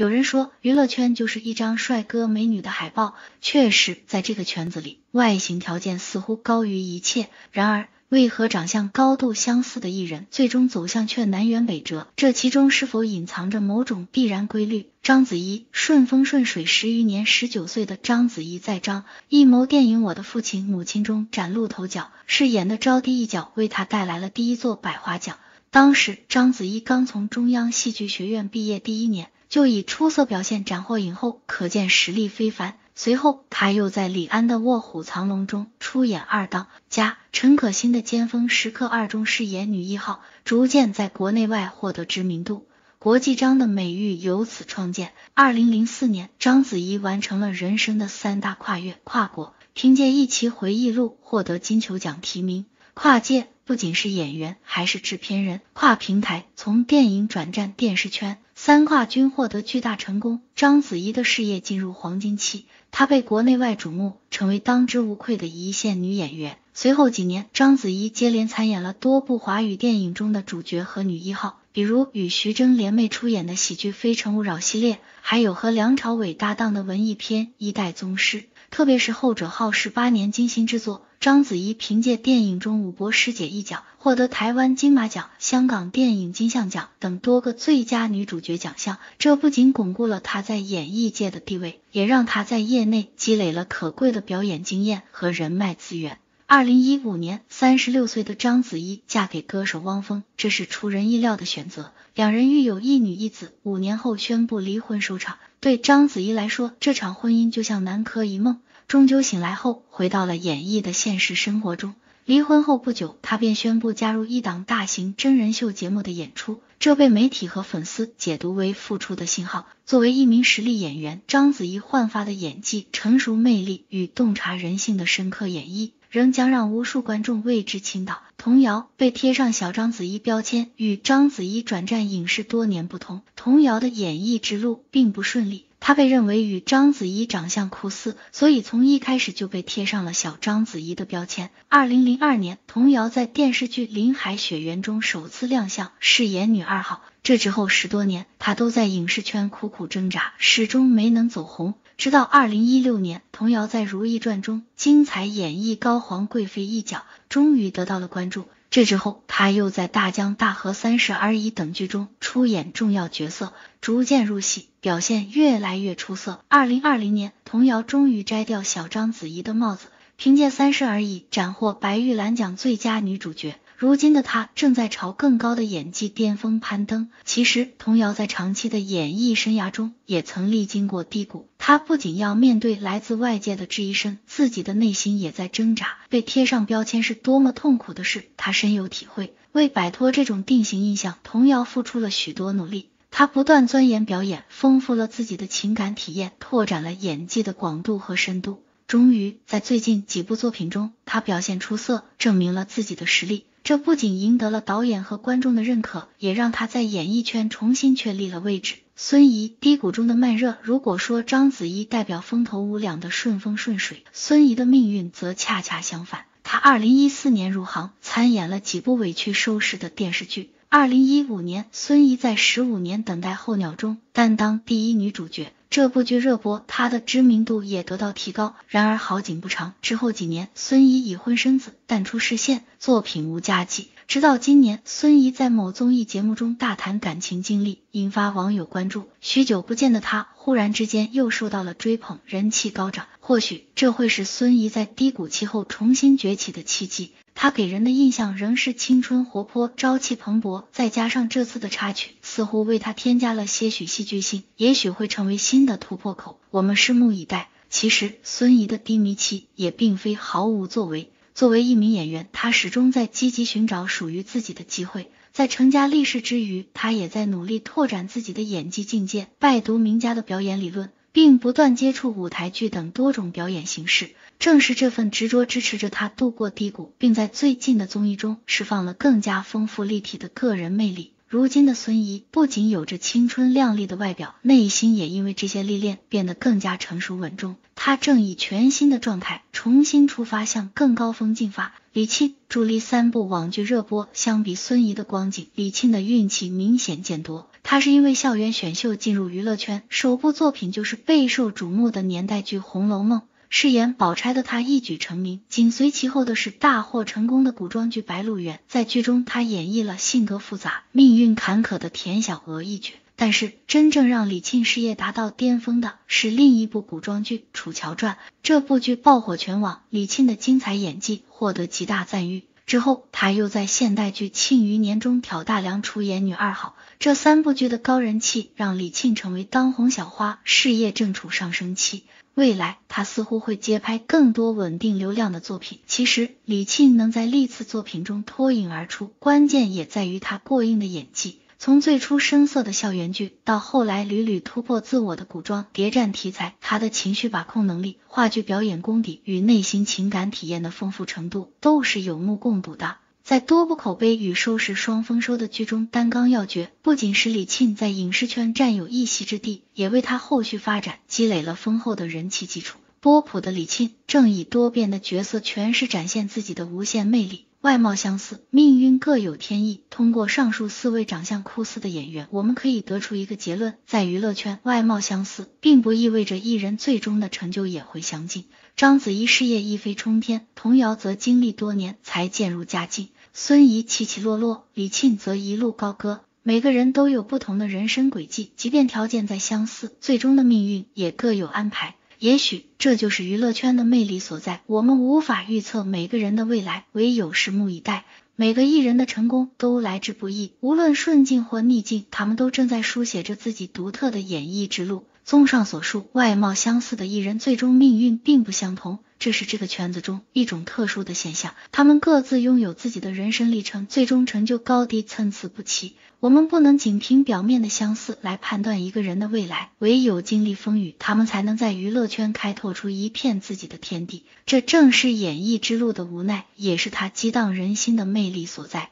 有人说，娱乐圈就是一张帅哥美女的海报，确实，在这个圈子里，外形条件似乎高于一切。然而，为何长相高度相似的艺人，最终走向却南辕北辙？这其中是否隐藏着某种必然规律？章子怡顺风顺水十余年，十九岁的章子怡在张艺谋电影《我的父亲母亲》中崭露头角，饰演的招娣一角为她带来了第一座百花奖。当时，章子怡刚从中央戏剧学院毕业，第一年。就以出色表现斩获影后，可见实力非凡。随后，他又在李安的《卧虎藏龙》中出演二当家，陈可辛的《尖峰时刻二》中饰演女一号，逐渐在国内外获得知名度，国际章的美誉由此创建。二零零四年，章子怡完成了人生的三大跨越：跨国，凭借《一期回忆录》获得金球奖提名；跨界，不仅是演员，还是制片人；跨平台，从电影转战电视圈。三跨均获得巨大成功，章子怡的事业进入黄金期，她被国内外瞩目，成为当之无愧的一线女演员。随后几年，章子怡接连参演了多部华语电影中的主角和女一号，比如与徐峥联袂出演的喜剧《非诚勿扰》系列，还有和梁朝伟搭档的文艺片《一代宗师》，特别是后者耗时八年精心制作。章子怡凭借电影中武博师姐一角，获得台湾金马奖、香港电影金像奖等多个最佳女主角奖项。这不仅巩固了她在演艺界的地位，也让她在业内积累了可贵的表演经验和人脉资源。二零一五年，三十六岁的章子怡嫁给歌手汪峰，这是出人意料的选择。两人育有一女一子，五年后宣布离婚收场。对章子怡来说，这场婚姻就像南柯一梦。终究醒来后，回到了演绎的现实生活中。离婚后不久，他便宣布加入一档大型真人秀节目的演出，这被媒体和粉丝解读为复出的信号。作为一名实力演员，章子怡焕发的演技、成熟魅力与洞察人性的深刻演绎，仍将让无数观众为之倾倒。童谣被贴上小章子怡标签，与章子怡转战影视多年不同，童谣的演艺之路并不顺利。他被认为与章子怡长相酷似，所以从一开始就被贴上了小章子怡的标签。二零零二年，童瑶在电视剧《林海雪原》中首次亮相，饰演女二号。这之后十多年，她都在影视圈苦苦挣扎，始终没能走红。直到二零一六年，童瑶在《如懿传》中精彩演绎高皇贵妃一角，终于得到了关注。这之后，他又在《大江大河三十而已》等剧中出演重要角色，逐渐入戏，表现越来越出色。二零二零年，童瑶终于摘掉小章子怡的帽子，凭借《三十而已》斩获白玉兰奖最佳女主角。如今的她正在朝更高的演技巅峰攀登。其实，童瑶在长期的演艺生涯中也曾历经过低谷。她不仅要面对来自外界的质疑声，自己的内心也在挣扎。被贴上标签是多么痛苦的事，她深有体会。为摆脱这种定型印象，童瑶付出了许多努力。她不断钻研表演，丰富了自己的情感体验，拓展了演技的广度和深度。终于，在最近几部作品中，她表现出色，证明了自己的实力。这不仅赢得了导演和观众的认可，也让他在演艺圈重新确立了位置。孙怡低谷中的慢热，如果说章子怡代表风头无两的顺风顺水，孙怡的命运则恰恰相反。她二零一四年入行，参演了几部委屈收视的电视剧。二零一五年，孙怡在《十五年等待候鸟》中担当第一女主角。这部剧热播，她的知名度也得到提高。然而好景不长，之后几年，孙怡已婚生子，淡出视线，作品无佳绩。直到今年，孙怡在某综艺节目中大谈感情经历，引发网友关注。许久不见的她，忽然之间又受到了追捧，人气高涨。或许这会是孙怡在低谷期后重新崛起的契机。他给人的印象仍是青春活泼、朝气蓬勃，再加上这次的插曲，似乎为他添加了些许戏剧性，也许会成为新的突破口。我们拭目以待。其实，孙怡的低迷期也并非毫无作为。作为一名演员，他始终在积极寻找属于自己的机会。在成家立室之余，他也在努力拓展自己的演技境界，拜读名家的表演理论。并不断接触舞台剧等多种表演形式，正是这份执着支持着他度过低谷，并在最近的综艺中释放了更加丰富立体的个人魅力。如今的孙怡不仅有着青春靓丽的外表，内心也因为这些历练变得更加成熟稳重。她正以全新的状态重新出发，向更高峰进发。李沁助力三部网剧热播，相比孙怡的光景，李沁的运气明显见多。她是因为校园选秀进入娱乐圈，首部作品就是备受瞩目的年代剧《红楼梦》。饰演宝钗的她一举成名，紧随其后的是大获成功的古装剧《白鹿原》。在剧中，她演绎了性格复杂、命运坎坷的田小娥一角。但是，真正让李沁事业达到巅峰的是另一部古装剧《楚乔传》。这部剧爆火全网，李沁的精彩演技获得极大赞誉。之后，他又在现代剧《庆余年》中挑大梁出演女二号。这三部剧的高人气让李沁成为当红小花，事业正处上升期。未来，她似乎会接拍更多稳定流量的作品。其实，李沁能在历次作品中脱颖而出，关键也在于她过硬的演技。从最初生涩的校园剧，到后来屡屡突破自我的古装谍战题材，他的情绪把控能力、话剧表演功底与内心情感体验的丰富程度，都是有目共睹的。在多部口碑与收视双丰收的剧中担纲要角，不仅使李沁在影视圈占有一席之地，也为他后续发展积累了丰厚的人气基础。波普的李沁正以多变的角色诠释展现自己的无限魅力。外貌相似，命运各有天意。通过上述四位长相酷似的演员，我们可以得出一个结论：在娱乐圈，外貌相似并不意味着艺人最终的成就也会相近。章子怡事业一飞冲天，童瑶则经历多年才渐入佳境。孙怡起起落落，李沁则一路高歌。每个人都有不同的人生轨迹，即便条件再相似，最终的命运也各有安排。也许这就是娱乐圈的魅力所在。我们无法预测每个人的未来，唯有拭目以待。每个艺人的成功都来之不易，无论顺境或逆境，他们都正在书写着自己独特的演艺之路。综上所述，外貌相似的艺人，最终命运并不相同。这是这个圈子中一种特殊的现象，他们各自拥有自己的人生历程，最终成就高低参差不齐。我们不能仅凭表面的相似来判断一个人的未来，唯有经历风雨，他们才能在娱乐圈开拓出一片自己的天地。这正是演艺之路的无奈，也是他激荡人心的魅力所在。